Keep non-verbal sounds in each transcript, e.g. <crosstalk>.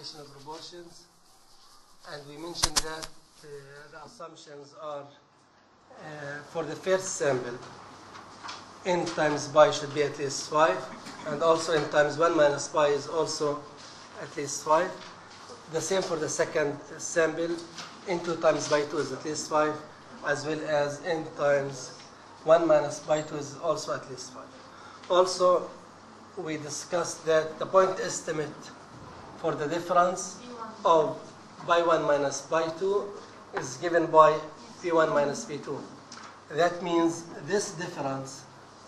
two proportions, and we mentioned that uh, the assumptions are uh, for the first sample, n times pi should be at least 5, and also n times 1 minus pi is also at least 5. The same for the second sample, n2 times pi 2 is at least 5, as well as n times 1 minus pi 2 is also at least 5. Also, we discussed that the point estimate for the difference of pi 1 minus pi 2 is given by p1 minus p2. That means this difference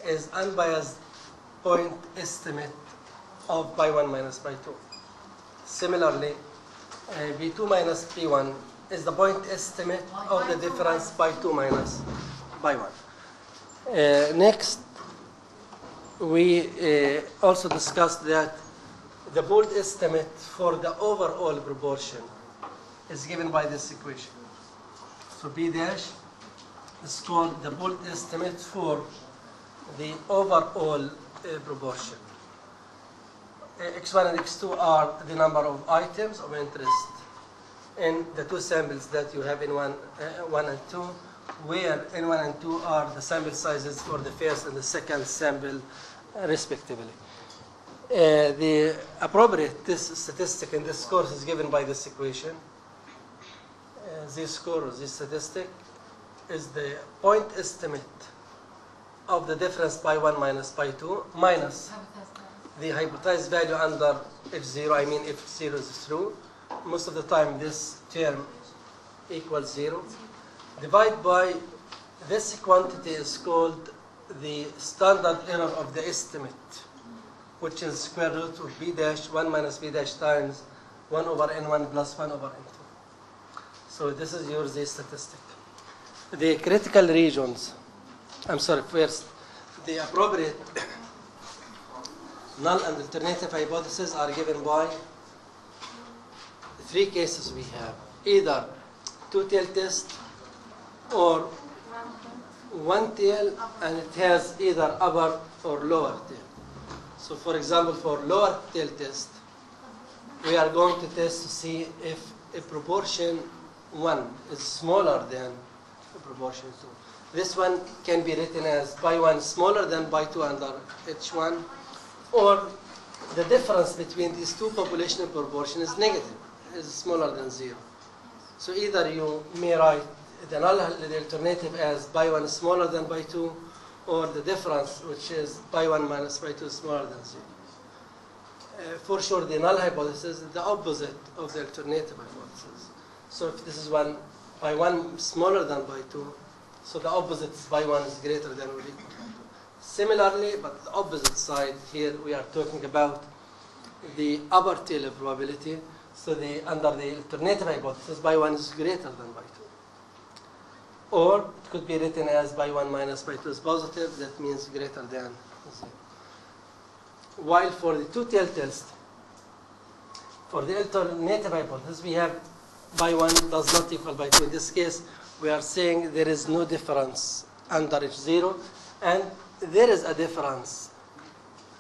is unbiased point estimate of pi 1 minus pi 2. Similarly, uh, p2 minus p1 is the point estimate of the difference pi 2 minus pi 1. Uh, next, we uh, also discussed that the bold estimate for the overall proportion is given by this equation. So B dash is called the bold estimate for the overall uh, proportion. Uh, X1 and X2 are the number of items of interest in the two samples that you have in one, uh, one and two, where N1 and 2 are the sample sizes for the first and the second sample, uh, respectively. Uh, the appropriate this statistic in this course is given by this equation. Uh, this score, this statistic, is the point estimate of the difference by 1 minus by 2 minus the hypothesized value under H0, I mean if 0 is true. Most of the time this term equals 0. Divide by this quantity is called the standard error of the estimate, which is square root of b dash 1 minus b dash times 1 over n1 plus 1 over n2. So this is your z statistic. The critical regions, I'm sorry, first, the appropriate null and alternative hypotheses are given by three cases we have. Either two-tail test or one tail and it has either upper or lower tail. So for example, for lower tail test, we are going to test to see if a proportion 1 is smaller than a proportion 2. This one can be written as pi 1 smaller than pi 2 under h1 or the difference between these two population proportions is negative, is smaller than 0. So either you may write the null the alternative as pi 1 smaller than pi 2 or the difference which is pi 1 minus pi 2 is smaller than 0. Uh, for sure the null hypothesis is the opposite of the alternative hypothesis. So if this is 1 pi 1 smaller than pi 2, so the opposite pi 1 is greater than or equal to 2. Similarly, but the opposite side here we are talking about the upper tail probability. So the under the alternative hypothesis, pi 1 is greater than pi 2. Or it could be written as by 1 minus by 2 is positive, that means greater than 0. While for the two-tail test, for the alternative hypothesis, we have by 1 does not equal by 2. In this case, we are saying there is no difference under H0, and there is a difference,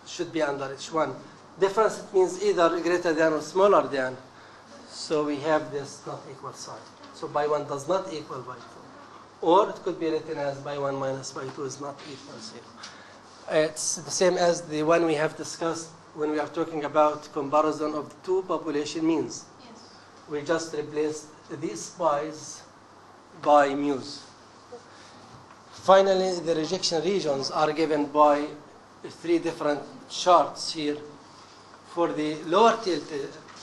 should be under H1. Difference it means either greater than or smaller than. So we have this not equal sign. So by 1 does not equal by 2. Or it could be written as by 1 minus by 2 is not equal to 0. It's the same as the one we have discussed when we are talking about comparison of two population means. Yes. We just replaced these pi's by mu's. Finally, the rejection regions are given by three different charts here. For the lower tail,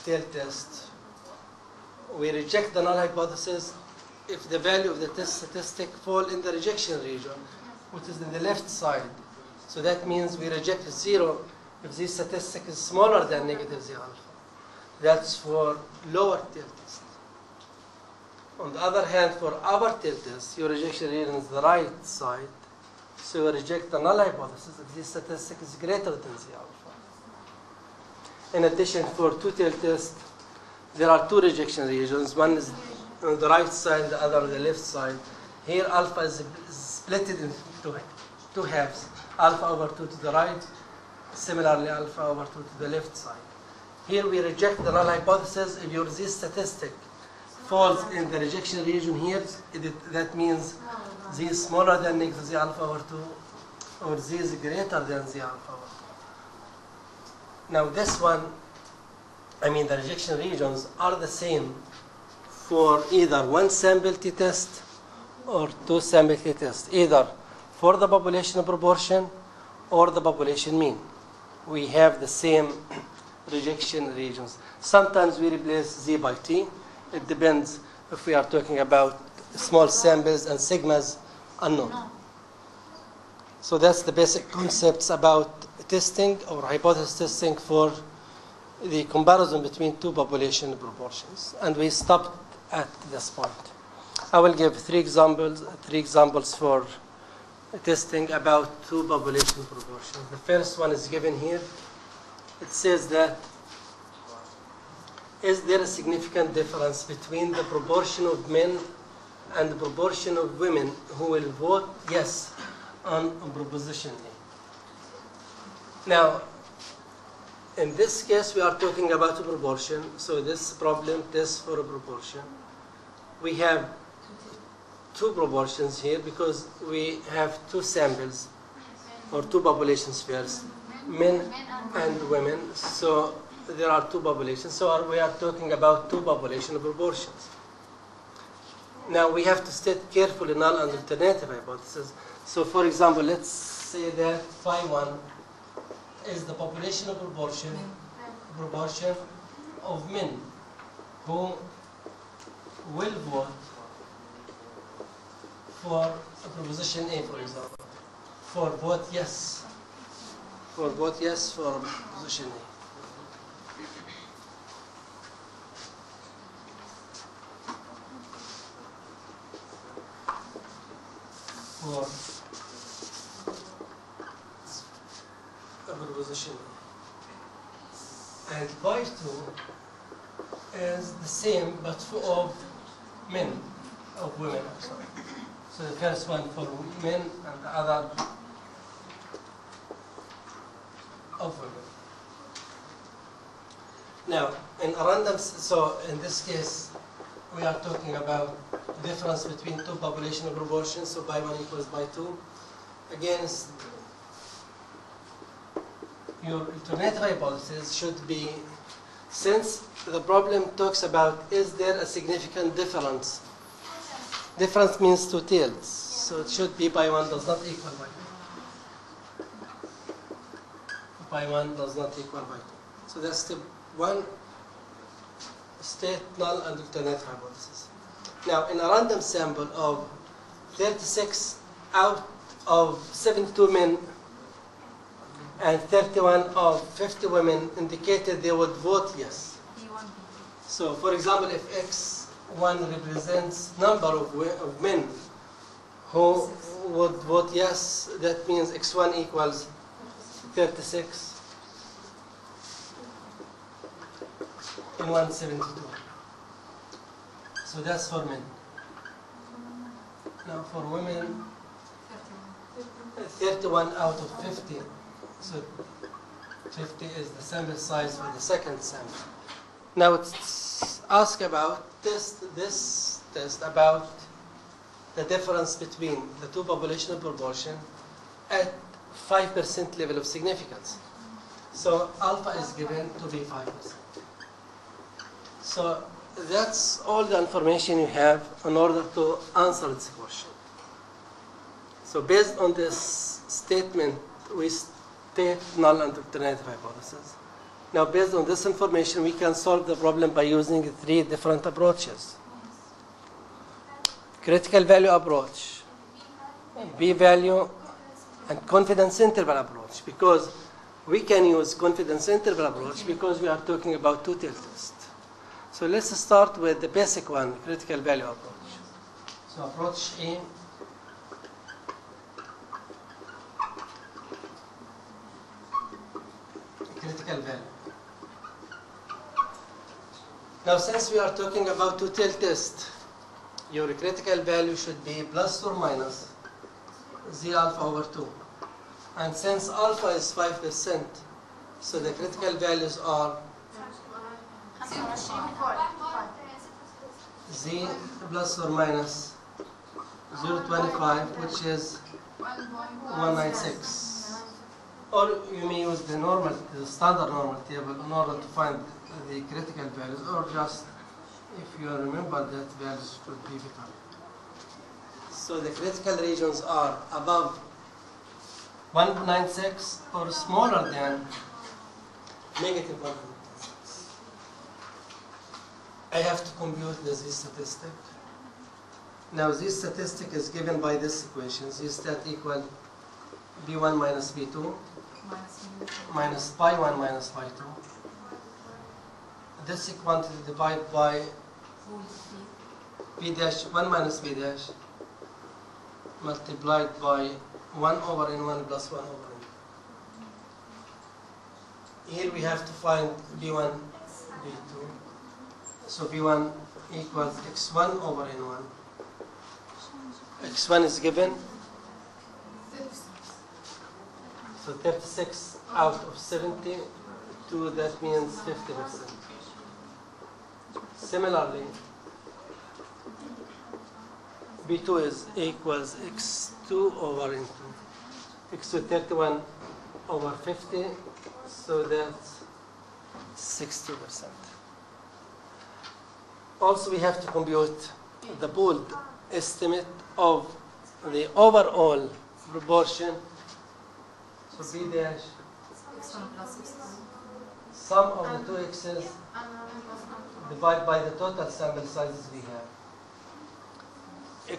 tail test, we reject the null hypothesis if the value of the test statistic fall in the rejection region, which is in the left side. So that means we reject zero if this statistic is smaller than negative z alpha. That's for lower tail test. On the other hand, for upper tail test, your rejection region is the right side. So you reject the null hypothesis if this statistic is greater than z alpha. In addition, for two-tail test, there are two rejection regions. One is on the right side, the other on the left side. Here, alpha is split into two halves. Alpha over 2 to the right, similarly alpha over 2 to the left side. Here we reject the null hypothesis. If your z statistic falls in the rejection region here, it, that means z is smaller than negative z alpha over 2 or z is greater than z alpha over 2. Now this one, I mean the rejection regions are the same for either one sample t-test or two sample t-test, either for the population proportion or the population mean. We have the same <coughs> rejection regions. Sometimes we replace z by t. It depends if we are talking about small samples and sigmas unknown. So that's the basic concepts about testing or hypothesis testing for the comparison between two population proportions. And we stopped at this point. I will give three examples, three examples for testing about two population proportions. The first one is given here. It says that is there a significant difference between the proportion of men and the proportion of women who will vote yes on proposition A? Now, in this case, we are talking about a proportion. So this problem tests for a proportion. We have two proportions here because we have two samples or two population spheres, men and women. So there are two populations. So we are talking about two population proportions. Now we have to state carefully null and alternative hypothesis. So for example, let's say that phi 1 is the population proportion proportion of men who will vote for proposition A, for example, for vote yes, for vote yes for proposition A. For a proposition A. And by 2 is the same but for of men, of women, sorry. So the first one for men and the other of women. Now, in a random, so in this case, we are talking about difference between two population proportions, so by one equals by two. Against your alternative hypothesis should be, since the problem talks about is there a significant difference Difference means two tails, so it should be by one does not equal by two. By one does not equal by two. So that's step one, state null and alternate hypothesis. Now, in a random sample of 36 out of 72 men and 31 of 50 women indicated they would vote yes. So, for example, if X1 represents number of, of men who would vote yes, that means X1 equals 36 in 172. So that's for men. Now for women, 31 out of 50. So 50 is the sample size for the second sample. Now it's ask about this this test about the difference between the two population proportion at 5% level of significance. So alpha is given to be 5%. So that's all the information you have in order to answer this question. So based on this statement, we state null and alternative hypothesis. Now, based on this information, we can solve the problem by using three different approaches. Critical value approach, B value and confidence interval approach. Because we can use confidence interval approach because we are talking about two-tail test. So let's start with the basic one, critical value approach. So approach A. Critical value. Now, since we are talking about two-tail test, your critical value should be plus or minus z alpha over 2. And since alpha is 5%, so the critical values are Z plus or minus 0.25 which is 196 or you may use the normal the standard normal table in order to find the critical values or just if you remember that values should be better so the critical regions are above 196 or smaller than negative 196 I have to compute the z statistic. Now this statistic is given by this equation. Z stat equal b1 minus b2 minus pi 1 minus pi 2. This quantity divided by b dash 1 minus b dash multiplied by 1 over n1 plus 1 over n. Here we have to find b1, b2. So b1 equals x1 over n1. x1 is given So 36 out of 72, that means 50%. Similarly, B2 is equals x2 over into x2 31 over 50, so that's 60%. Also, we have to compute the pooled estimate of the overall proportion so B dash, sum of the two x's divided by the total sample sizes we have.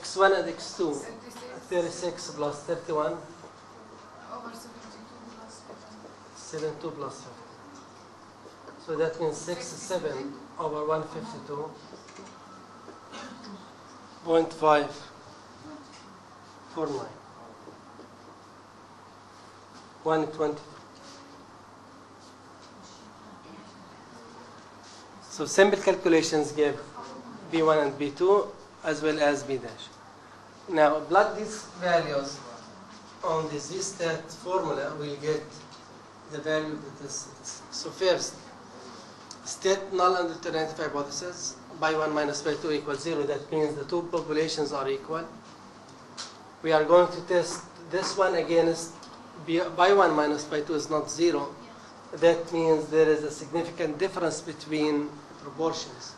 x1 and x2, 36 plus 31, 72 plus 50. So that means 67 over 152, 0.549. 120. So simple calculations give B1 and B2 as well as B dash. Now plug these values on the Z-stat formula, we'll get the value that is. So first, state null and alternative hypothesis by 1 minus by 2 equals 0. That means the two populations are equal. We are going to test this one against by 1 minus by 2 is not 0, that means there is a significant difference between proportions.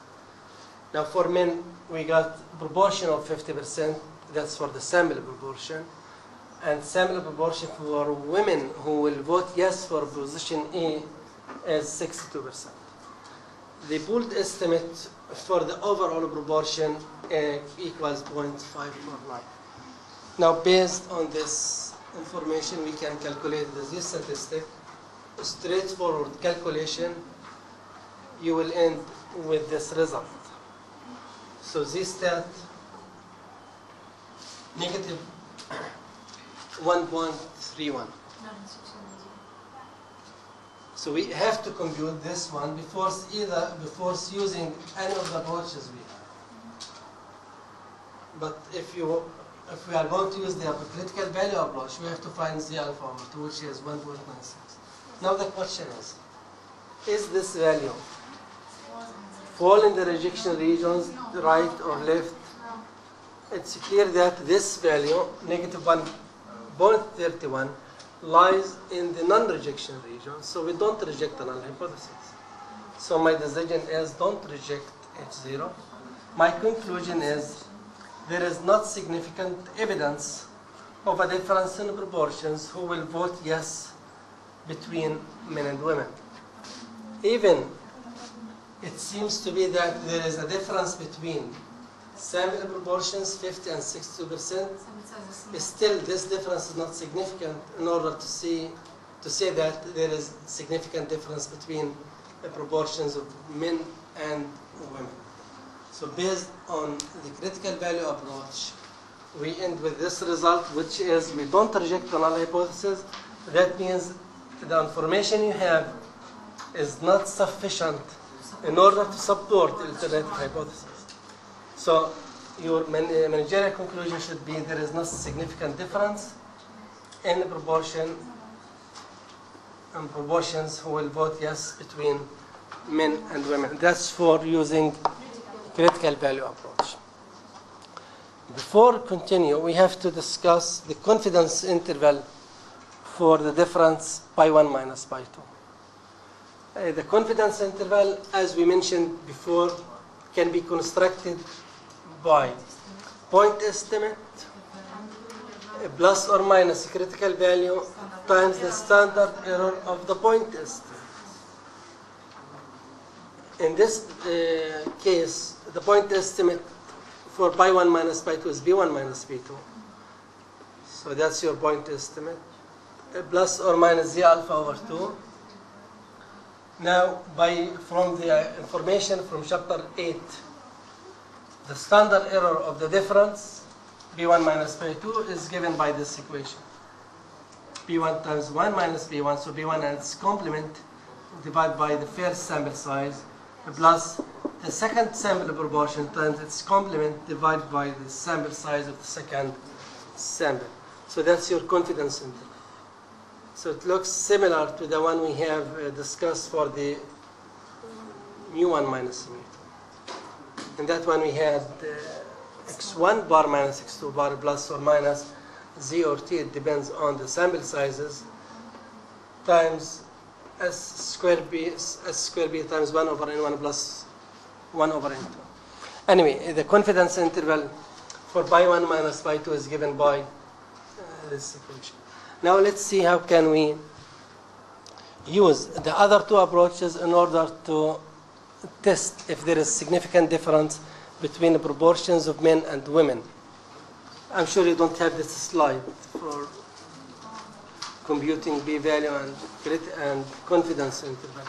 Now for men, we got proportion of 50%, that's for the sample proportion, and sample proportion for women who will vote yes for position A is 62%. The pooled estimate for the overall proportion uh, equals 0.549. Now based on this information, we can calculate the z statistic. Straightforward calculation, you will end with this result. So z stat negative 1.31. So we have to compute this one before either before using any of the approaches we have. But if you if we are going to use the critical value approach, we have to find z alpha over 2, which is 1.96. Now the question is, is this value fall in the rejection regions, right or left? It's clear that this value, negative 1.31, lies in the non-rejection region, so we don't reject the null hypothesis. So my decision is don't reject H0. My conclusion is there is not significant evidence of a difference in proportions who will vote yes between men and women. Even it seems to be that there is a difference between sample proportions 50 and 60 percent Still, this difference is not significant in order to see to say that there is significant difference between the proportions of men and women. So based on the critical value approach, we end with this result, which is we don't reject the null hypothesis. That means the information you have is not sufficient in order to support the alternative hypothesis. So your uh, managerial conclusion should be there is no significant difference in the proportion and proportions who will vote yes between men and women. That's for using critical value approach. Before continue, we have to discuss the confidence interval for the difference pi 1 minus pi 2. Uh, the confidence interval, as we mentioned before, can be constructed by point estimate plus or minus critical value times the standard error of the point estimate. In this uh, case, the point estimate for pi 1 minus pi 2 is b1 minus b2. So that's your point estimate. Plus or minus z alpha over 2. Now, by from the information from chapter 8, the standard error of the difference, b1 minus b2, is given by this equation. b1 times 1 minus b1, so b1 and its complement divided by the first sample size, plus the second sample proportion times its complement divided by the sample size of the second sample. So that's your confidence interval. So it looks similar to the one we have uh, discussed for the mu1 minus mu2. In that one we had uh, x1 bar minus x2 bar plus or minus z or t, it depends on the sample sizes, times s square b, s square b times 1 over n1 plus 1 over n2. Anyway, the confidence interval for pi 1 minus pi 2 is given by uh, this equation. Now let's see how can we use the other two approaches in order to test if there is significant difference between the proportions of men and women. I'm sure you don't have this slide for computing p-value and, and confidence interval.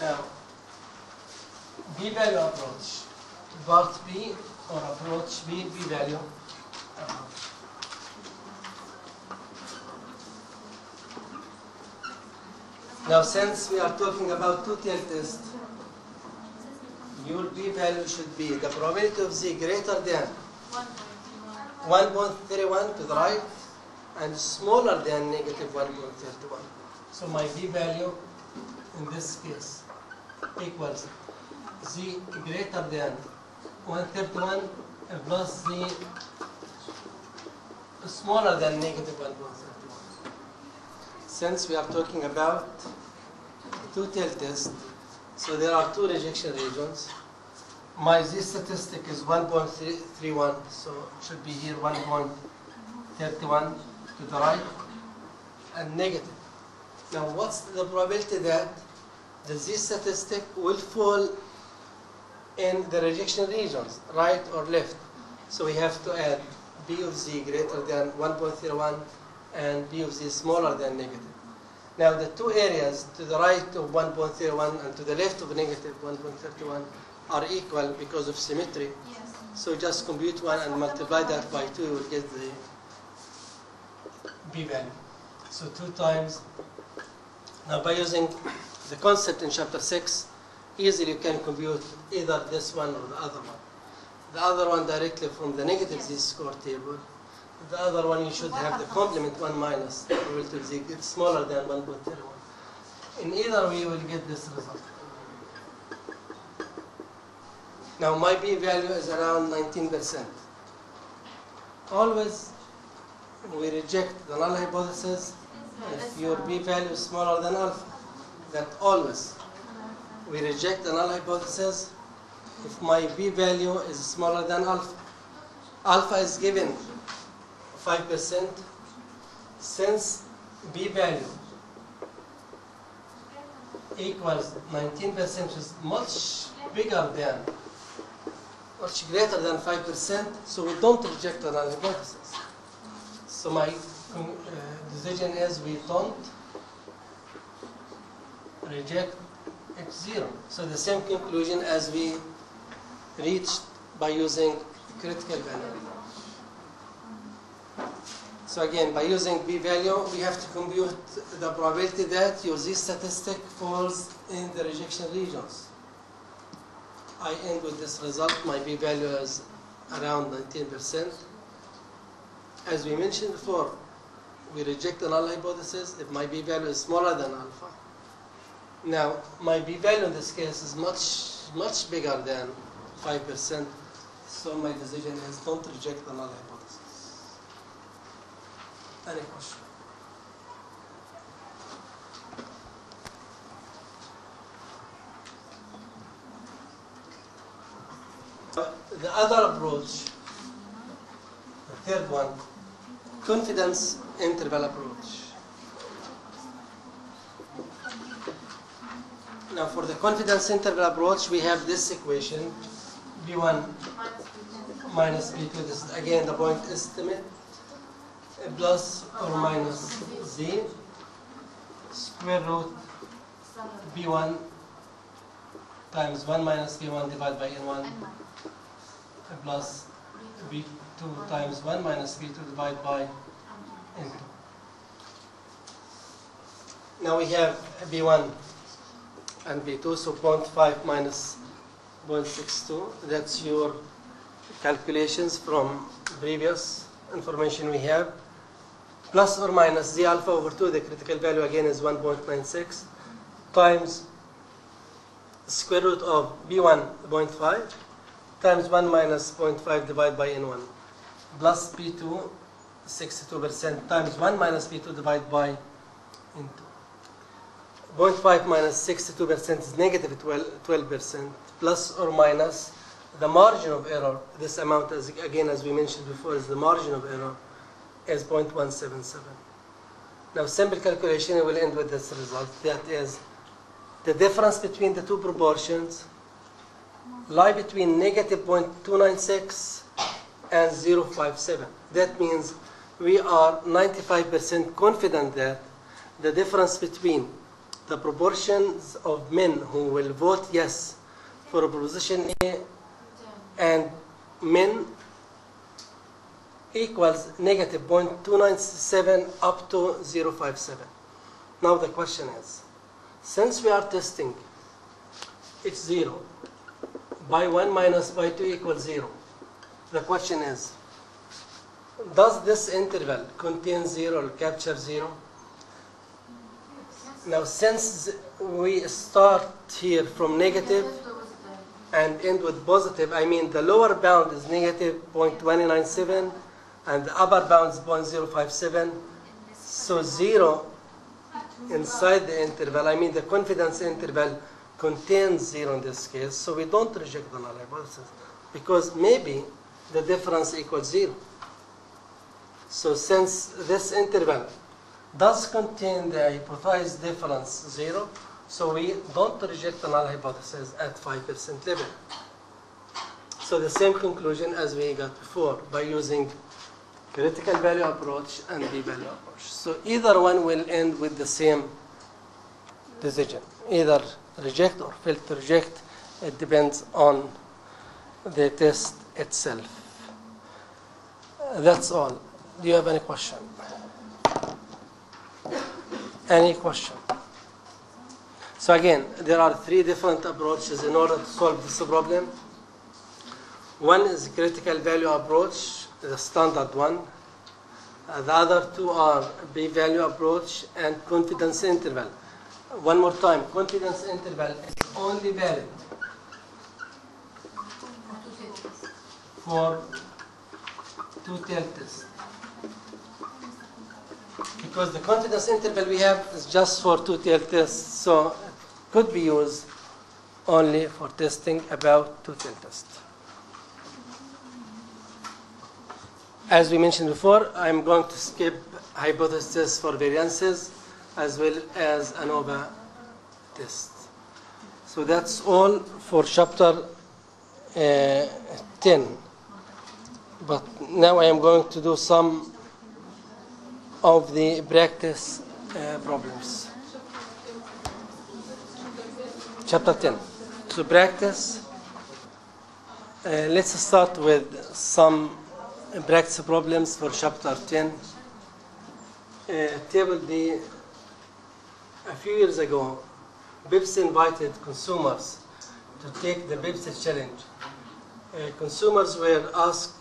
Now, b-value approach, part B or approach B, b-value. approach. Uh-huh. Now, since we are talking about two-tail test, your b-value should be the probability of z greater than 1.31 to the right and smaller than negative 1.31. So my b value in this case equals z greater than 131 plus z smaller than negative 1.31. Since we are talking about two-tail test, so there are two rejection regions. My z statistic is 1.31, so it should be here 1.31 to the right and negative. Now, what's the probability that the z statistic will fall in the rejection regions, right or left? So we have to add b of z greater than 1.01 and b of z smaller than negative. Now the two areas to the right of 1.31 and to the left of negative 1.31 are equal because of symmetry. Yes. So just compute one and multiply that by two, you will get the b value. So two times. Now by using the concept in chapter 6, easily you can compute either this one or the other one. The other one directly from the negative z score table. The other one you should have the complement 1 minus the probability of z. It's smaller than 1.31. In either way, you will get this result. Now my p value is around 19%. Always we reject the null hypothesis if your p value is smaller than alpha. That always we reject the null hypothesis if my p value is smaller than alpha. Alpha is given 5% since b value equals 19% which is much bigger than much greater than 5%, so we don't reject the null hypothesis. So my uh, decision is we don't reject H0. So the same conclusion as we reached by using critical value. So again, by using p-value, we have to compute the probability that your z statistic falls in the rejection regions. I end with this result. My p-value is around 19%. As we mentioned before, we reject the null hypothesis if my p-value is smaller than alpha. Now, my p-value in this case is much, much bigger than 5%, so my decision is don't reject the null hypothesis. Any question? The other approach, the third one, confidence interval approach. Now for the confidence interval approach, we have this equation, B1 minus B2, this is again the point estimate, plus or minus Z, square root B1 times 1 minus B1 divided by N1 uh, plus B2 times 1 minus B2 divided by N2. Now we have B1 and B2, so 0.5 minus 0.62. That's your calculations from previous information we have. Plus or minus Z alpha over 2, the critical value again is 1.96, times square root of B1 0.5 times 1 minus 0.5 divided by N1 plus P2 62% times 1 minus P2 divided by N2. 0.5 minus 62% is negative 12, 12% plus or minus the margin of error. This amount, is, again, as we mentioned before, is the margin of error is 0.177. Now, simple calculation will end with this result. That is, the difference between the two proportions lie between negative 0.296 and 0.57. That means we are 95% confident that the difference between the proportions of men who will vote yes for a proposition A and men equals negative 0.297 up to 0.57. Now the question is, since we are testing it's 0, by 1 minus by 2 equals 0, the question is, does this interval contain 0 or capture 0? Now since we start here from negative and end with positive, I mean the lower bound is negative 0.297 and the upper bound is 0.057. So 0 inside the interval, I mean the confidence interval contains 0 in this case, so we don't reject the null hypothesis because maybe the difference equals 0. So since this interval does contain the hypothesized difference 0, so we don't reject the null hypothesis at 5% level. So the same conclusion as we got before by using critical value approach and p-value approach. So either one will end with the same decision. Either reject or fail to reject. It depends on the test itself. That's all. Do you have any question? Any question? So again, there are three different approaches in order to solve this problem. One is critical value approach, the standard one. Uh, The other two are p-value approach and confidence interval. One more time, confidence interval is only valid for two-tail test. Because the confidence interval we have is just for two-tail tests, so it could be used only for testing about two-tail test. As we mentioned before, I'm going to skip hypothesis for variances as well as ANOVA test. So that's all for chapter uh, 10. But now I am going to do some of the practice uh, problems. Chapter 10. To practice, uh, let's start with some practice problems for chapter 10. Uh, table D, a few years ago, Pepsi invited consumers to take the Pepsi challenge. Uh, consumers were asked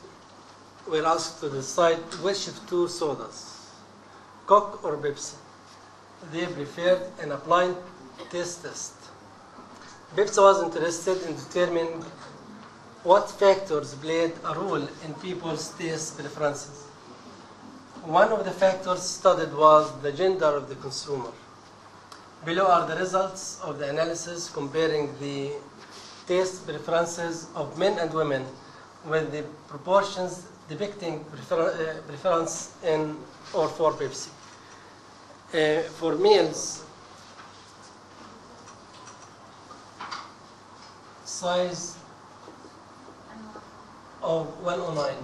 were asked to decide which of two sodas Coke or Pepsi. They preferred an applied taste test. Pepsi was interested in determining what factors played a role in people's taste preferences. One of the factors studied was the gender of the consumer. Below are the results of the analysis comparing the taste preferences of men and women with the proportions depicting prefer- uh, preference in or for Pepsi. Uh, for males, size of 109.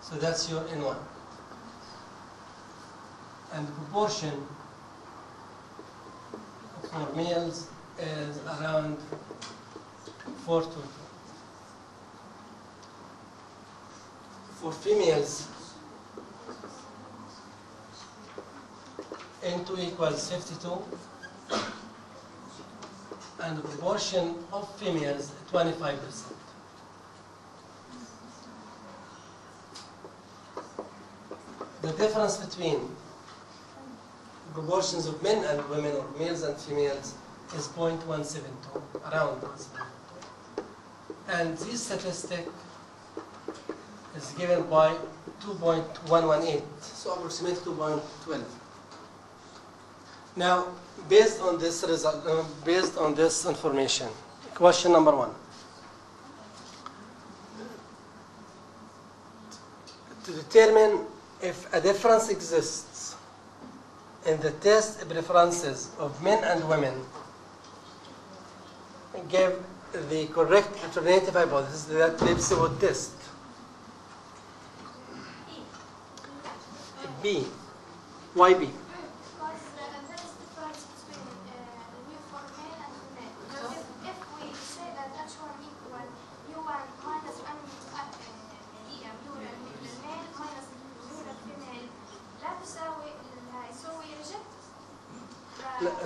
So that's your N1. And the proportion for males is around 4 to 4. For females, N2 equals 52 and the proportion of females 25%. The difference between proportions of men and women or males and females is 0.172, around 172. And this statistic is given by 2.118, so approximately 2.12. Now, based on this result, uh, based on this information, question number one. To determine if a difference exists in the test preferences of men and women, give the correct alternative hypothesis that Pepsi would test. B. Why B?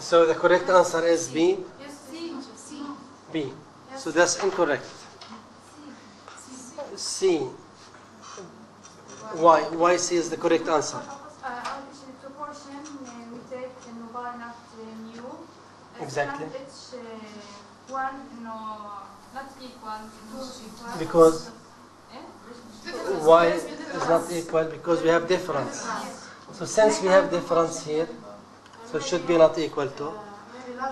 So the correct answer is B? B. So that's incorrect. C. Why? Why C is the correct answer? Exactly. Because why is not equal because we have difference. So since we have difference here, so it should be not equal to.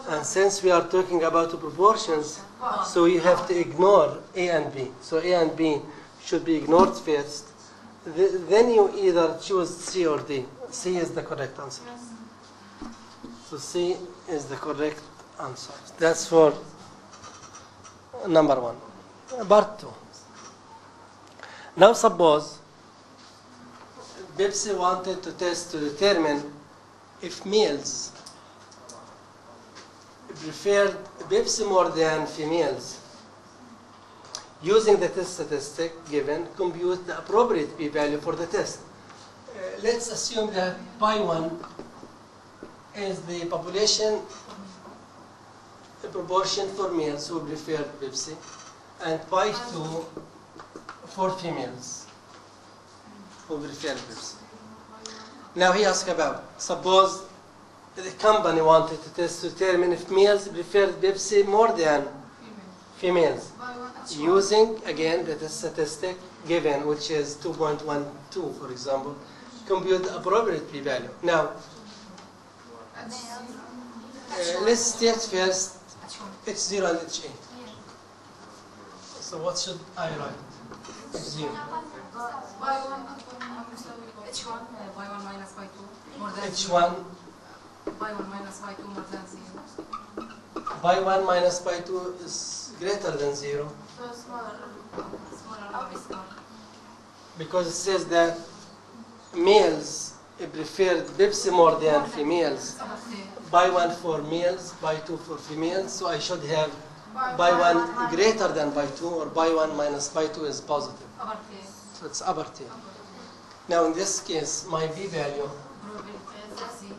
And since we are talking about proportions, so you have to ignore A and B. So A and B should be ignored first. Th- Then you either choose C or D. C is the correct answer. So C is the correct answer. That's for number one. Part two. Now suppose Pepsi wanted to test to determine if males preferred Pepsi more than females. Using the test statistic given, compute the appropriate p-value for the test. Uh, let's assume that pi 1 is the population proportion for males who prefer Pepsi, and pi 2 for females who prefer Pepsi. Now he asked about, suppose the company wanted to test to determine if males prefer Pepsi more than females, using again the statistic given, which is 2.12, for example, compute the appropriate p-value. Now, uh, let's state first H0 and H8. So what should I write? H0. H1 by eh, 1 minus by 2 more than H1 by 1 minus by 2 more than 0. By 1 minus by 2 is greater than 0. So smaller. Smaller smaller. Because it says that males prefer Pepsi more than females. Buy one for males, buy two for females, so I should have buy one greater than by two or buy one minus by two is positive. So it's upper. Now in this case, my b value, probability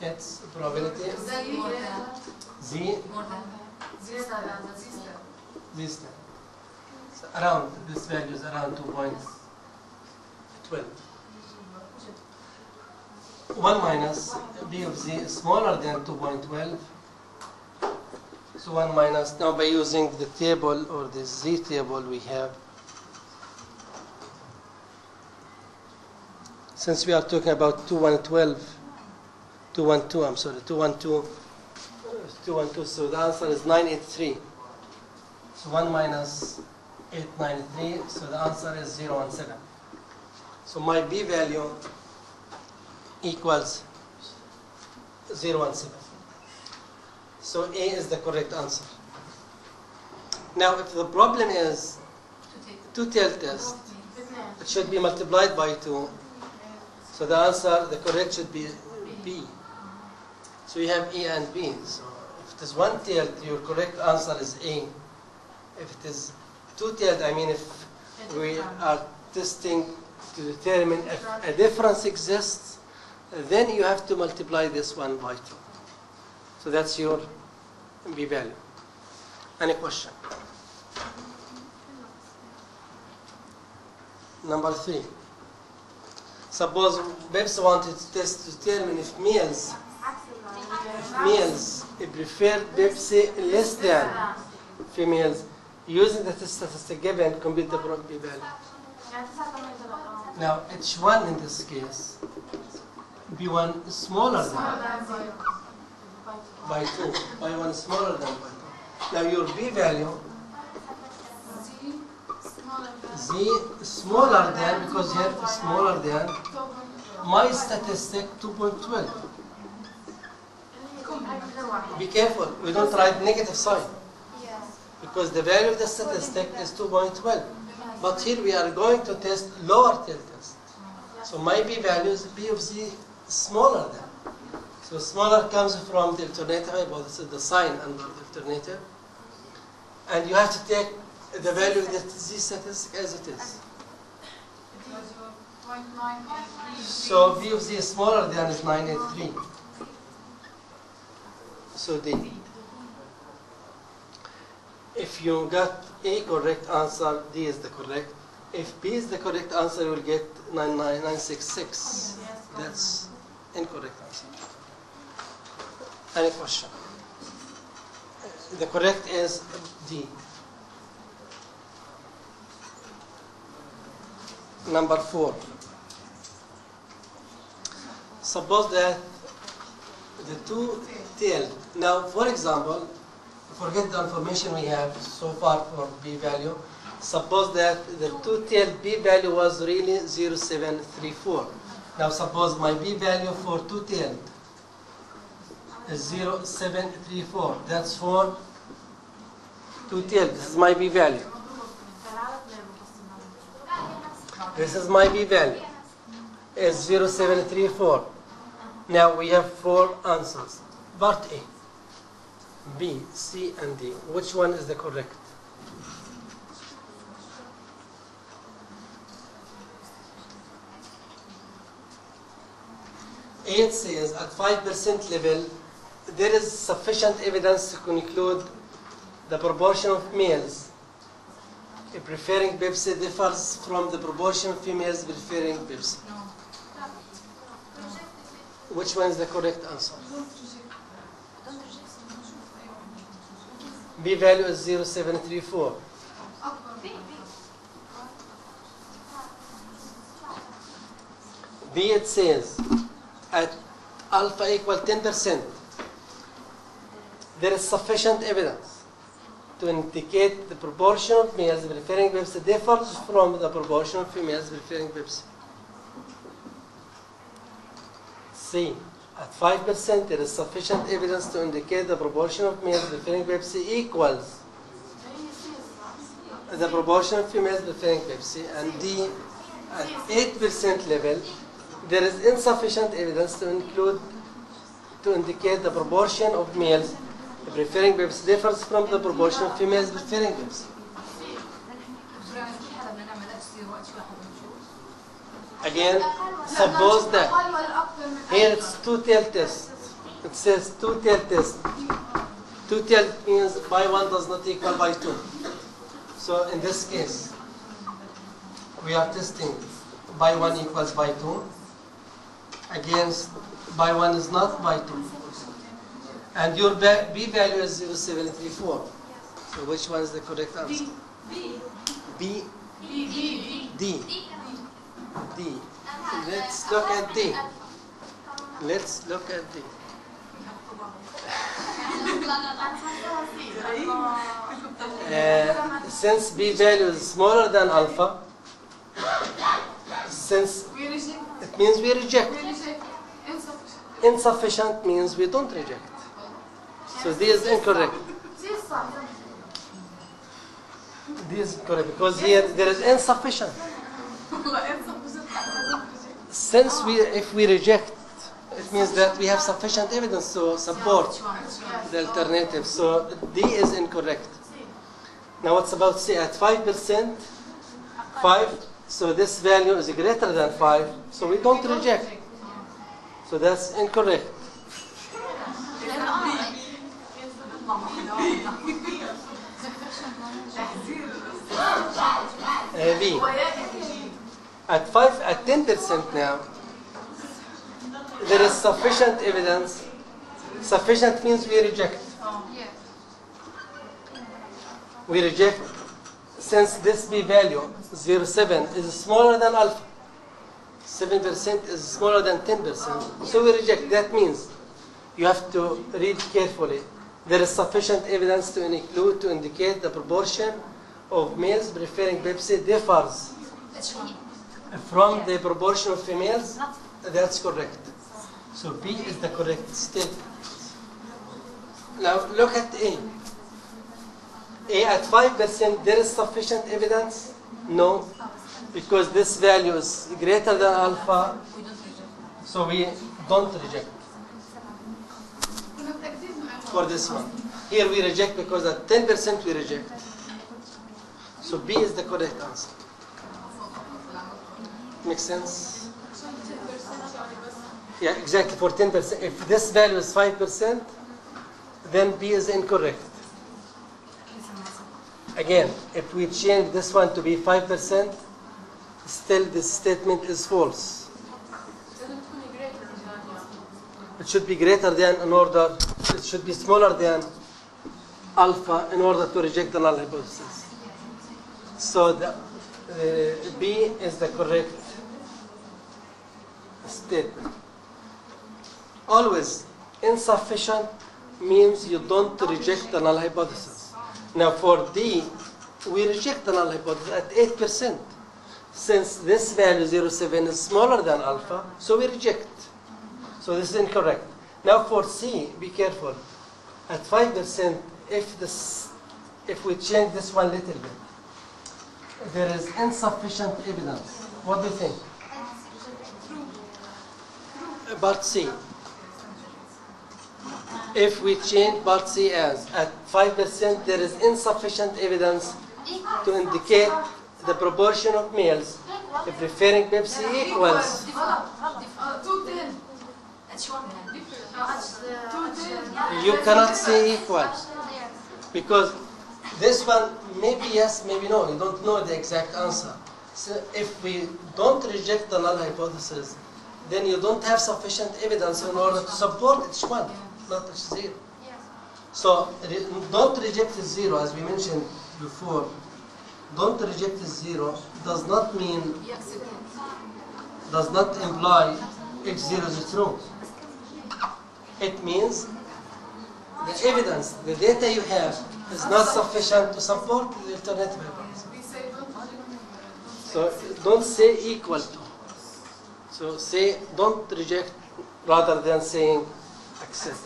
it's probability Z z more than this this time. So around this value is around 2.12. 1 minus b of z is smaller than 2.12. So 1 minus, now by using the table or the z table we have, since we are talking about 2112, 212, I'm sorry, 212, uh, 212, so the answer is 983. So 1 minus 893, so the answer is 017. So my b value equals 017. So A is the correct answer. Now if the problem is two-tail test, it should be multiplied by 2. So the answer, the correct should be B. So you have A and B. So if it is one-tailed, your correct answer is A. If it is two-tailed, I mean if we are testing to determine if a difference exists, then you have to multiply this one by 2. So that's your B value. Any question? Number three. Suppose Babs wanted to test to determine if meals males prefer Pepsi less than females using the statistic given compute the probability value. Now H1 in this case B1 is smaller than by 2 by 1 smaller than by 2. Now your B value Z smaller than, because here is smaller than, my statistic 2.12. Be careful, we don't write negative sign, because the value of the statistic is 2.12. But here we are going to test lower tail test. So my B value is B of Z smaller than. So smaller comes from the alternative, well, this is the sign under the alternative. And you have to take the value of the Z statistic as it is. So B of Z is smaller than is 983. So D. If you got A correct answer, D is the correct. If B is the correct answer, you will get 99966. That's incorrect answer. Any question? The correct is D. Number four. Suppose that the two tail. Now, for example, forget the information we have so far for b value. Suppose that the two tail b value was really 0734. Now, suppose my b value for two tailed is 0734. That's for two tailed. This is my b value. This is my b value. Is 0734. Now we have four answers. Part A, B, C, and D. Which one is the correct? It says at 5% level, there is sufficient evidence to conclude the proportion of males preferring Pepsi differs from the proportion of females preferring Pepsi. Which one is the correct answer? B value is 0734. B it says at alpha equal 10%, there is sufficient evidence to indicate the proportion of males preferring Pepsi differs from the proportion of females preferring Pepsi. C. At 5%, there is sufficient evidence to indicate the proportion of males preferring Pepsi equals the proportion of females preferring Pepsi. And D. At 8% level, there is insufficient evidence to include to indicate the proportion of males preferring Pepsi differs from the proportion of females preferring Pepsi. Again, suppose that here it's two-tail test. It says two-tail test. Two-tail means by one does not equal by two. So in this case, we are testing by one equals by two against by 1 is not by 2. And your B value is 0734. Yes. So which one is the correct answer? B. B. B. B. D. D. Let's look at D. Let's look at D. <laughs> uh, since B value is smaller than alpha, since it means we reject. Insufficient means we don't reject. So this is incorrect. This is correct because here there is insufficient. Since we, if we reject, it means that we have sufficient evidence to support the alternative. So D is incorrect. Now what's about C at 5%? 5. So this value is greater than 5. So we don't reject. So that's incorrect. Uh. At 5, at 10% now, there is sufficient evidence. Sufficient means we reject. We reject since this b value 0.7 is smaller than alpha. 7% is smaller than 10%. So we reject. That means you have to read carefully. There is sufficient evidence to include to indicate the proportion of males preferring Pepsi differs from the proportion of females. That's correct. So B is the correct statement. Now look at A. A at 5%, there is sufficient evidence? No, because this value is greater than alpha, so we don't reject for this one. Here we reject because at 10% we reject. So B is the correct answer. Makes sense? Yeah, exactly for 10%. If this value is 5%, then B is incorrect. Again, if we change this one to be 5%, still this statement is false. It should be greater than an order it should be smaller than alpha in order to reject the null hypothesis. So the, B is the correct statement. Always insufficient means you don't reject the null hypothesis. Now for D, we reject the null hypothesis at 8%. Since this value 0.7 is smaller than alpha, so we reject. So this is incorrect. Now for C, be careful. At 5%, if, this, if we change this one little bit, there is insufficient evidence. What do you think? Part C. If we change part C as at 5%, there is insufficient evidence to indicate the proportion of males preferring Pepsi equals. You cannot say equal because this one maybe yes, maybe no. You don't know the exact answer. So if we don't reject the null hypothesis, then you don't have sufficient evidence in order to support each one, not each zero. So don't reject zero, as we mentioned before. Don't reject zero does not mean does not imply each zero is true. It means the evidence, the data you have is not sufficient to support the alternative hypothesis. So don't say equal to. So say don't reject rather than saying accept.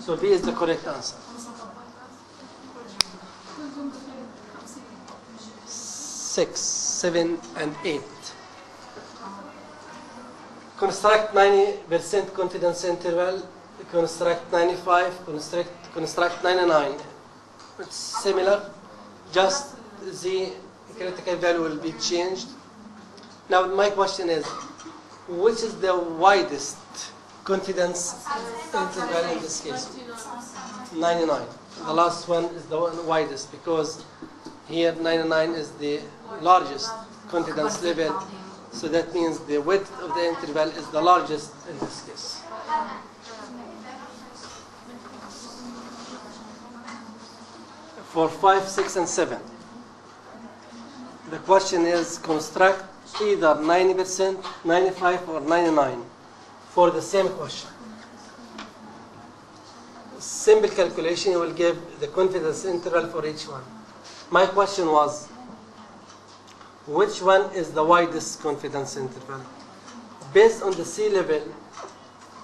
So B is the correct answer. Six, seven, and eight. Construct 90% confidence interval. Construct 95. Construct construct 99. It's similar. Just the critical value will be changed. Now my question is, which is the widest confidence interval in this case? 99. The last one is the one widest because here 99 is the largest confidence level. So that means the width of the interval is the largest in this case. For 5, 6, and 7. The question is construct either 90%, 95, or 99 for the same question. Simple calculation will give the confidence interval for each one. My question was which one is the widest confidence interval? Based on the sea level,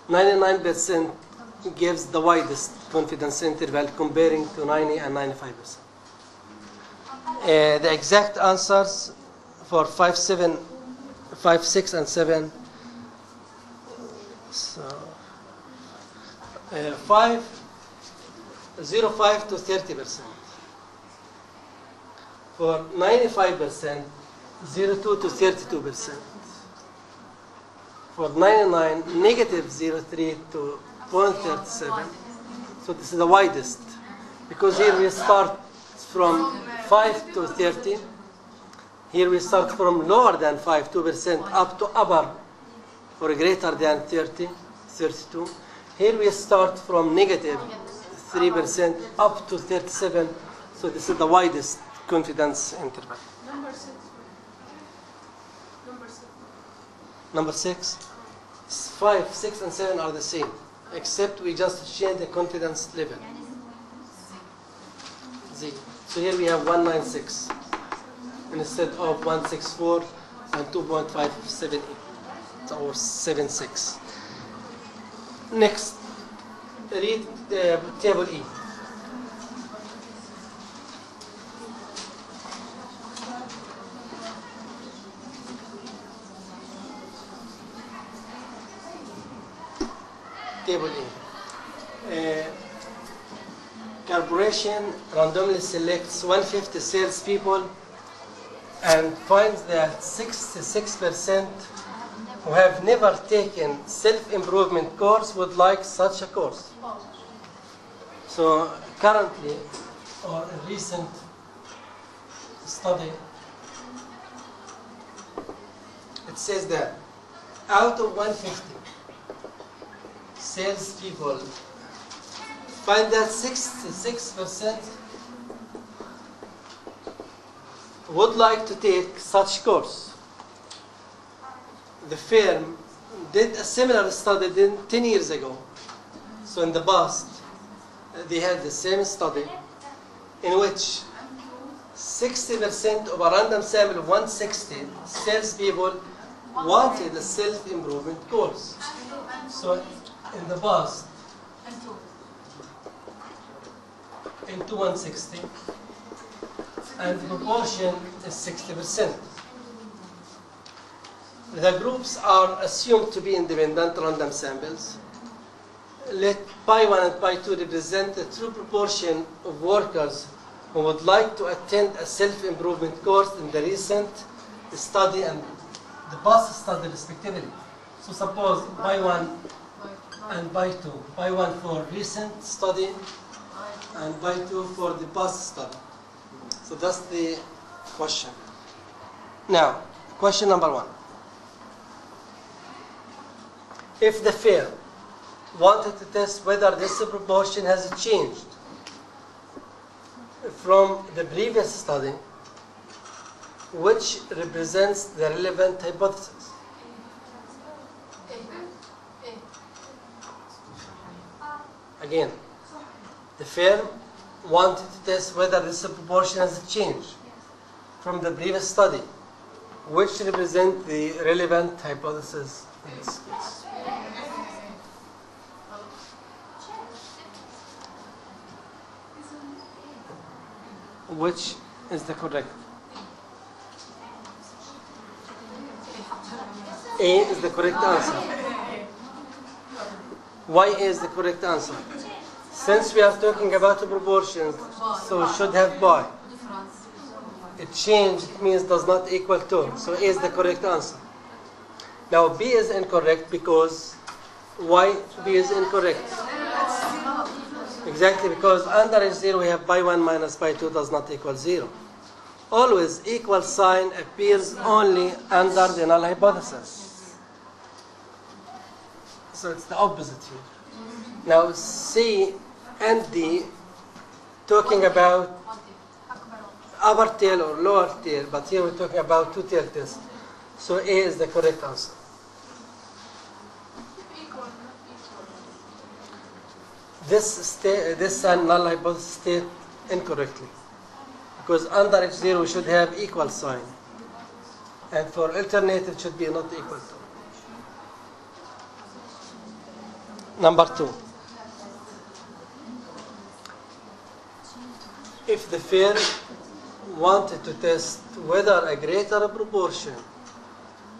99% gives the widest confidence interval comparing to 90 and 95%. Uh, the exact answers for 5, 7, 5, 6, and 7. So, uh, 5, 0, 5 to 30%. For 95%, 02 to 32%. For 99, negative 03 to 0.37. So this is the widest. Because here we start from 5 to 30. Here we start from lower than 5, 2% up to upper or greater than 30, 32. Here we start from negative 3% up to 37. So this is the widest confidence interval. Number six. Number six. Number six, five, six, and seven are the same, except we just change the confidence level. Z. So here we have 196 instead of 164 and 2.578 or 76. Next, read the table E. table A. Uh, corporation randomly selects 150 salespeople and finds that 66% who have never taken self-improvement course would like such a course. So currently, or a recent study, it says that out of 150, salespeople find that 66% would like to take such course. The firm did a similar study 10 years ago. So in the past, they had the same study in which 60% of a random sample of 160 salespeople wanted a self-improvement course. So in the past, into 160, and the proportion is 60%. The groups are assumed to be independent random samples. Let pi 1 and pi 2 represent the true proportion of workers who would like to attend a self-improvement course in the recent study and the past study respectively. So suppose pi 1 and by 2. By 1 for recent study and by 2 for the past study. So that's the question. Now, question number 1. If the firm wanted to test whether this proportion has changed from the previous study, which represents the relevant hypothesis? Again, the firm wanted to test whether this proportion has changed from the previous study, which represent the relevant hypothesis in this case. Which is the correct? A is the correct answer. Why is the correct answer? Since we are talking about the proportions, so should have by. It changed means does not equal to. So is the correct answer. Now B is incorrect because why B is incorrect? Exactly because under H0 we have by 1 minus by 2 does not equal 0. Always equal sign appears only under the null hypothesis. So it's the opposite here. Now C and D talking about upper tail or lower tail, but here we're talking about two tail test. So A is the correct answer. This sta- this sign null hypothesis state incorrectly. Because under H0 we should have equal sign. And for alternative it should be not equal to. Number two. If the firm wanted to test whether a greater proportion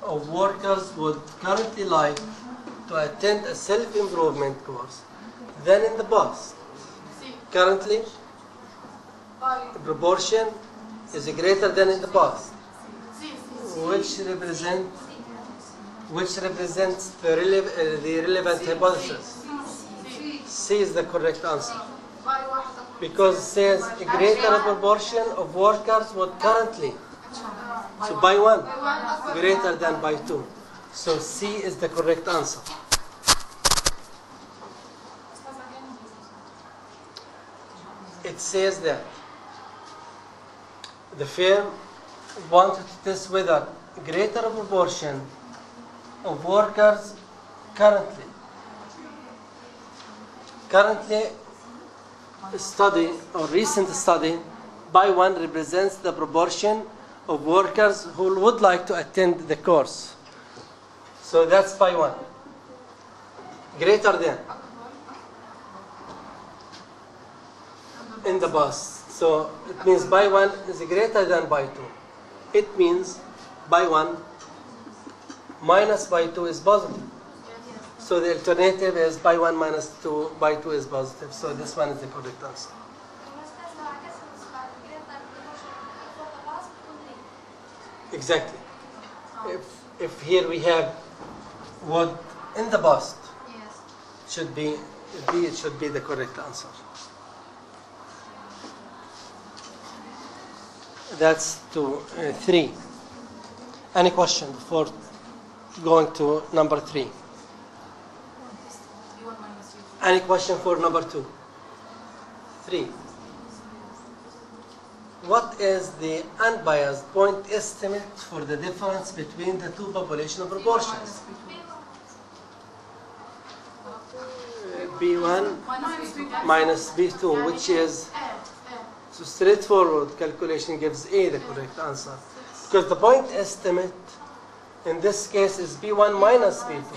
of workers would currently like to attend a self-improvement course than in the past. Currently, the proportion is greater than in the past, which represent which represents the, rele uh, the relevant hypothesis. C is the correct answer. Because it says a greater proportion of workers would currently. So by one, greater than by two. So C is the correct answer. It says that the firm wanted to test whether greater proportion of workers currently currently study or recent study by one represents the proportion of workers who would like to attend the course. So that's by one. Greater than. In the past. So it means by one is greater than by two. It means by one minus by 2 is positive. So the alternative is by 1 minus 2 by 2 is positive. So this one is the correct answer. Exactly. If, if here we have what in the bust should be B, it should be the correct answer. That's two, uh, three. Any question before going to number three? B1 minus U2. Any question for number two? Three. What is the unbiased point estimate for the difference between the two population proportions? B1 Minus B2. which is so straightforward calculation gives A the correct answer. Because the point estimate in this case is B1 minus B2.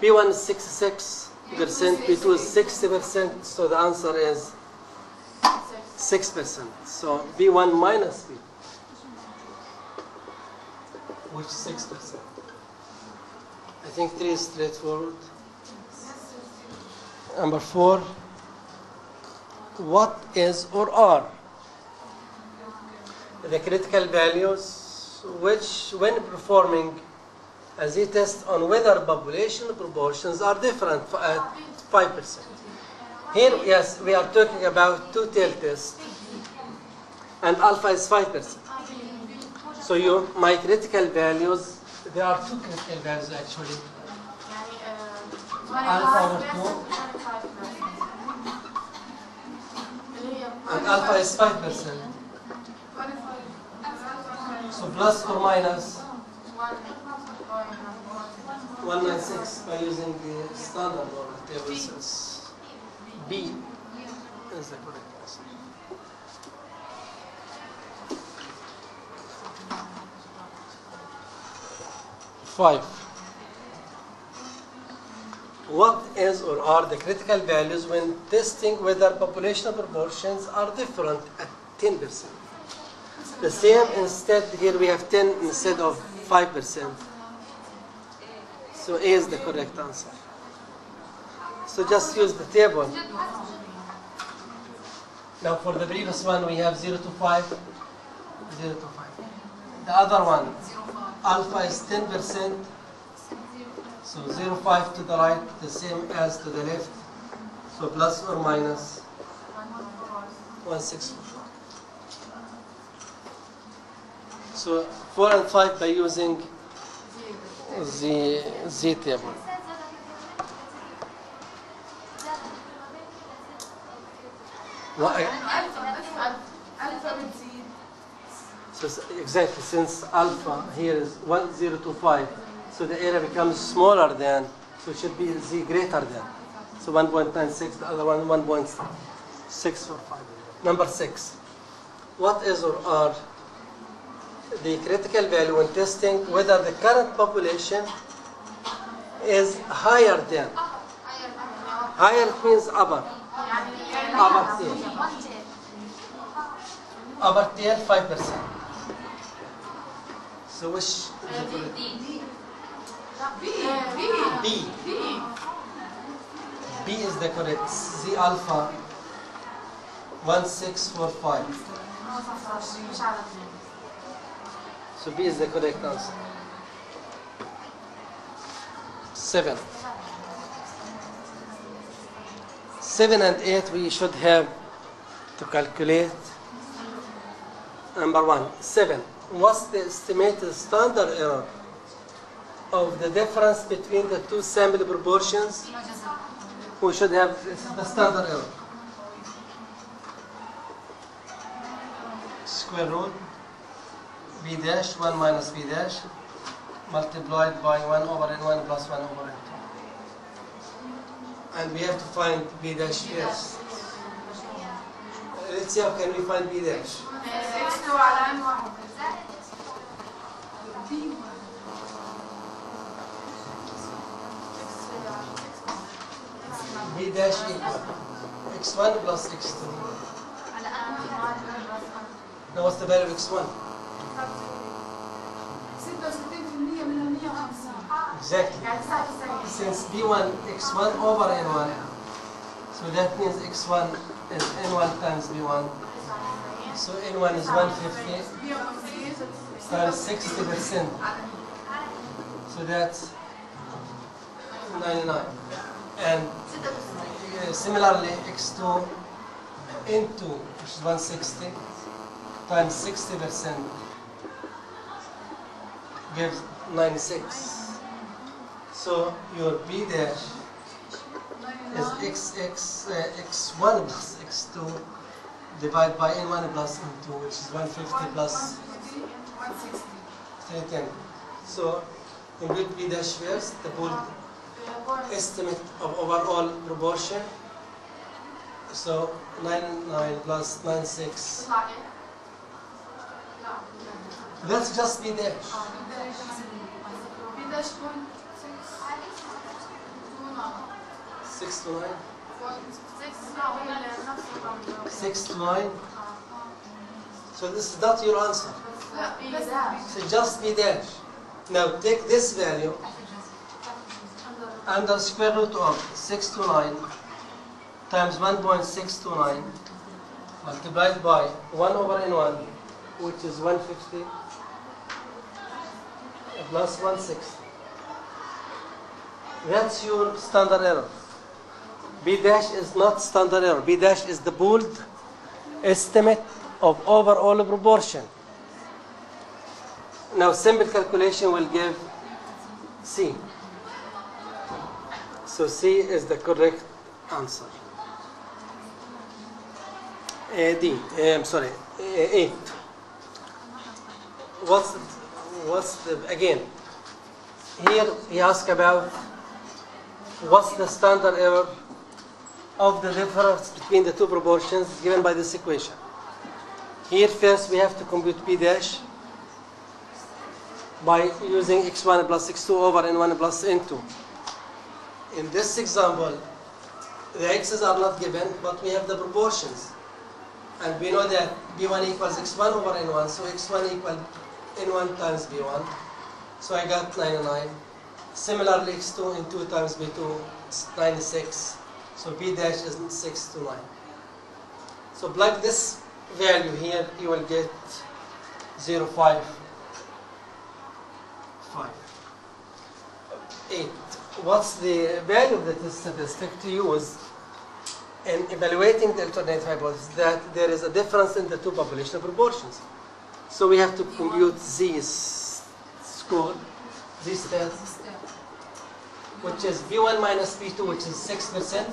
B1 is 66%, B2 is 60%, so the answer is 6%. So B1 minus B2, which is 6%. I think 3 is straightforward. Number 4, what is or are the critical values which, when performing as a test on whether population proportions are different at uh, 5%. Here, yes, we are talking about two-tail test, and alpha is 5%. So you, my critical values, there are two critical values actually. Alpha over 2, and alpha is 5%. So plus or minus 196 by using the standard order table says B is the correct answer. Five. What is or are the critical values when testing whether population proportions are different at 10%? The same instead, here we have 10 instead of 5%. So A is the correct answer. So just use the table. Now for the previous one we have 0 to 5, 0 to 5. The other one, alpha is 10%, so 0, 5 to the right, the same as to the left. So plus or minus 1644. So 4 and 5 by using the Z table. So exactly, since alpha here is 1025, so the area becomes smaller than, so it should be z greater than. So 1.96, the other one 1.645. Number six, what is or are the critical value when testing whether the current population is higher than. Higher means above. Above 10. 5%. So which? B. B. B is the correct. Z alpha 1645. So B is the correct answer. 7. 7 and 8 we should have to calculate. Number 1. 7. What's the estimated standard error of the difference between the two sample proportions? We should have the standard error. Square root b dash 1 minus b dash multiplied by 1 over n 1 plus 1 over n. 2 and we have to find b dash Yes. let's see how can we find b dash. B dash equal x1 plus x2 now what's the value of x1 Exactly. Since b1, x1 over n1. So that means x1 is n1 times b1. So n1 is 150 times 60%. So that's 99. And uh, similarly, x2 into which is 160 times 60 percent gives 96. So your b dash is xx uh, x1 plus x2 divided by n1 plus n2, which is 150 plus 310. So compute b dash first, the pool estimate of overall proportion. So 99 plus 96. Let's just be dash. point Six to nine. Six to nine. So this is not your answer. So just be dash. Now take this value and the square root of 6 to 9 times 1.629 multiplied by 1 over n1 which is 150 plus 160. That's your standard error. B dash is not standard error. B dash is the pooled estimate of overall proportion. Now simple calculation will give C. So C is the correct answer. Uh, D, I'm sorry, uh, 8. What's, what's the, again, here he asked about what's the standard error of the difference between the two proportions given by this equation. Here first we have to compute P dash by using x1 plus x2 over n1 plus n2. In this example, the x's are not given, but we have the proportions. And we know that b1 equals x1 over n1, so x1 equal n1 times b1. So I got 99. Similarly, x2 in 2 times b2 is 96. So b dash is 6 to 9. So plug this value here, you will get 0, 5, 5. 8. What's the value of the statistic to use in evaluating the alternate hypothesis that there is a difference in the two population proportions? So we have to compute this score, this test, which is B1 minus B2, which is 6%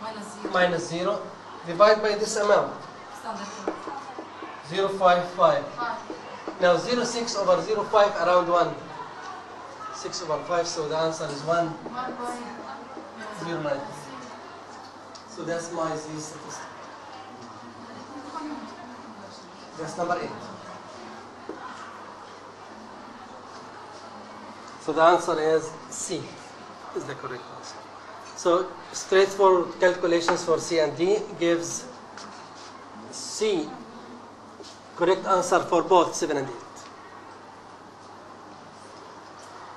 minus 0 minus 0, divide by this amount. standard 055. Now 0.6 over 0.5 around 1. 6 over 5, so the answer is 1. 0.9. So that's my Z statistic. That's number 8. So the answer is C is the correct answer. So straightforward calculations for C and D gives C correct answer for both 7 and 8.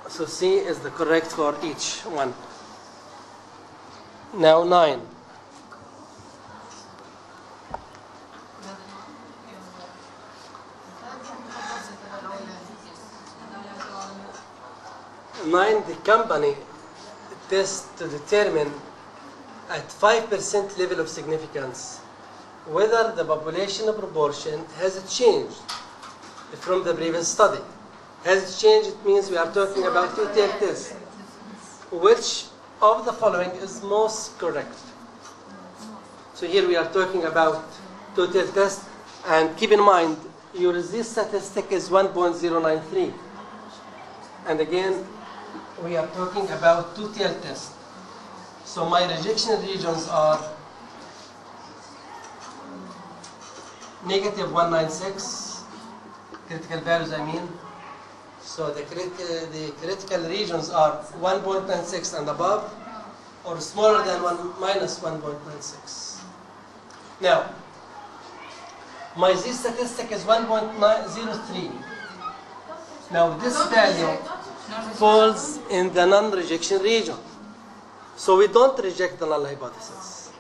So C is the correct for each one. Now 9. Nine, the company test to determine at 5% level of significance whether the population proportion has changed from the previous study. Has changed, it means we are talking about two-tail test. Which of the following is most correct? So here we are talking about two-tail test, and keep in mind, your Z statistic is 1.093. And again, we are talking about two-tail test. So my rejection regions are negative 196, critical values I mean. So the, crit- the critical regions are 1.96 and above, or smaller than 1 minus 1.96. Now, my Z statistic is 1.903. Now this value falls in the non-rejection region. So we don't reject the null hypothesis.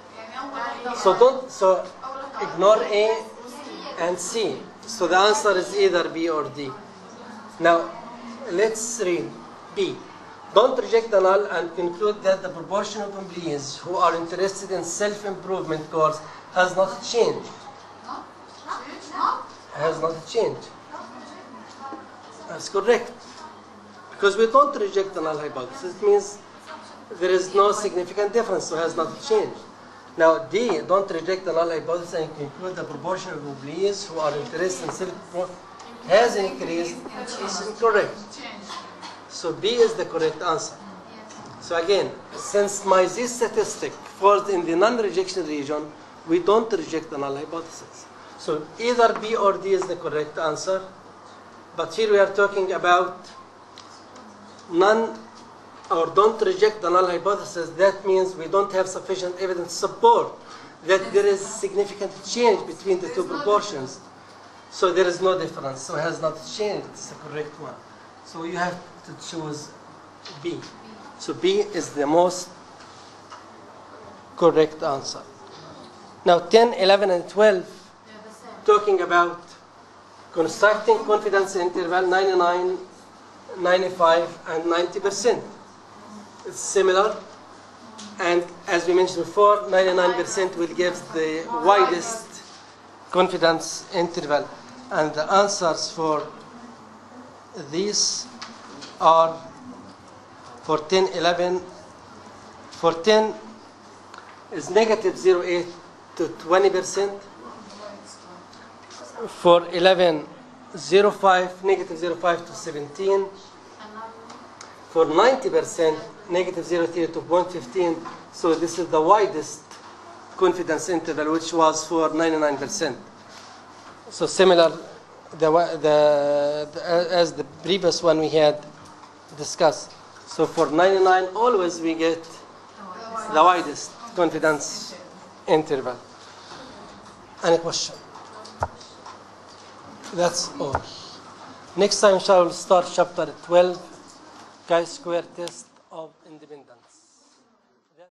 So don't so ignore A and C. So the answer is either B or D. Now let's read B. Don't reject the null and conclude that the proportion of employees who are interested in self-improvement course has not changed. Has not changed. That's correct. Because we don't reject the null hypothesis. It means there is no significant difference, so has not changed. Now, D, don't reject the null hypothesis and conclude the proportion of employees who are interested in self has increased. It's incorrect. So B is the correct answer. So again, since my Z statistic falls in the non-rejection region, we don't reject the null hypothesis. So either B or D is the correct answer. But here we are talking about none or don't reject the null hypothesis. That means we don't have sufficient evidence to support that there is significant change between the two proportions. So there is no difference. So it has not changed. It's the correct one. So you have to choose B. So B is the most correct answer. Now 10, 11, and 12 talking about constructing confidence interval 99, 95, and 90 percent. It's similar, and as we mentioned before, 99 percent will give the widest confidence interval, and the answers for these are for 10, 11, for 10 is negative 0.8 to 20 percent. For 11 05 negative 05 to 17 for 90 percent negative 03 to 0.15 so this is the widest confidence interval which was for 99 percent. So similar the, the, the as the previous one we had discussed. So for 99 always we get the widest confidence interval. Any question that's all. Next time, shall start chapter 12, chi-square test.